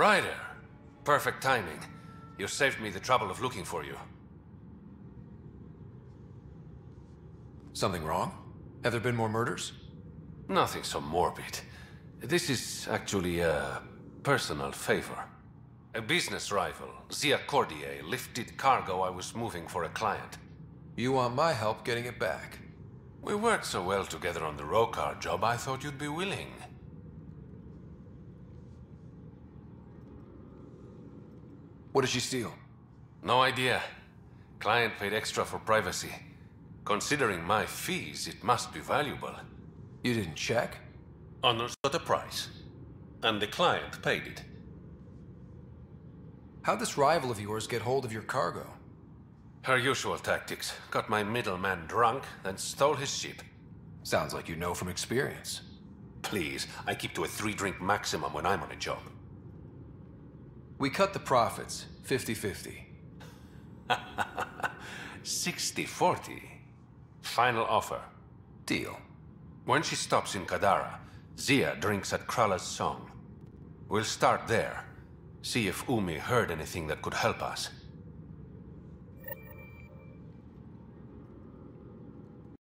Ryder. Perfect timing. You saved me the trouble of looking for you. Something wrong? Have there been more murders? Nothing so morbid. This is actually a personal favor. A business rival, Zia Cordier, lifted cargo I was moving for a client. You want my help getting it back? We worked so well together on the Roekaar job, I thought you'd be willing. What did she steal? No idea. Client paid extra for privacy. Considering my fees, it must be valuable. You didn't check? Understood the price. And the client paid it. How'd this rival of yours get hold of your cargo? Her usual tactics. Got my middleman drunk, then stole his ship. Sounds like you know from experience. Please, I keep to a three-drink maximum when I'm on a job. We cut the profits, 50-50. 60-40. Final offer. Deal. When she stops in Kadara, Zia drinks at Kralla's song. We'll start there. See if Umi heard anything that could help us.